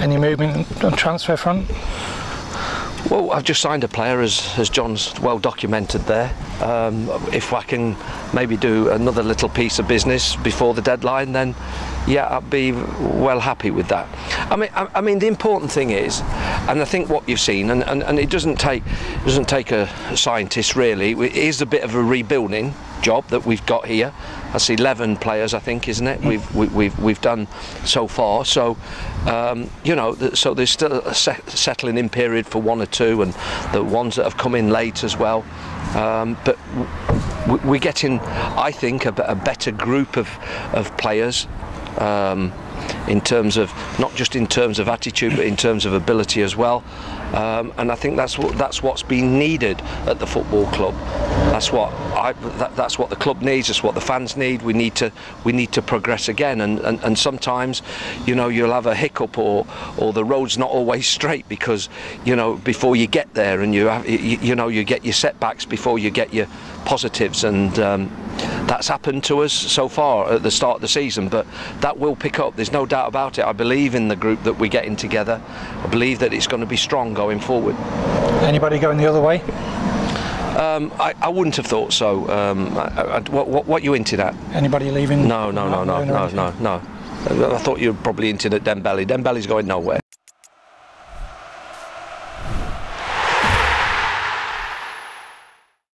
Any movement on transfer front? Well, I've just signed a player, as, as John's well documented there. Um, if I can maybe do another little piece of business before the deadline, then yeah, I'd be well happy with that. I mean, I, I mean, the important thing is, and I think what you've seen, and, and, and it doesn't take doesn't take a scientist really. It is a bit of a rebuilding job that we've got here. That's 11 players, I think, isn't it? We've we, we've we've done so far. So um, you know, so there's still a se- settling in period for one or two, and the ones that have come in late as well. Um, but we're getting, I think, a better group of of players. Um, in terms of not just in terms of attitude but in terms of ability as well. Um, and I think that's what that's what's been needed at the football club. That's what I that, that's what the club needs that's what the fans need. We need to we need to progress again. And, and, and sometimes you know you'll have a hiccup or or the road's not always straight because you know before you get there and you have you, you know you get your setbacks before you get your positives. And um, that's happened to us so far at the start of the season but that will pick up there's no doubt about it. I believe in the group that we're getting together. I believe that it's going to be strong going forward. Anybody going the other way? um, I, I wouldn't have thought so. Um, I, I, what, what, what you hinted at? Anybody leaving? no no no no no. no no. I thought you were probably hinted at Dembele. Dembele's going nowhere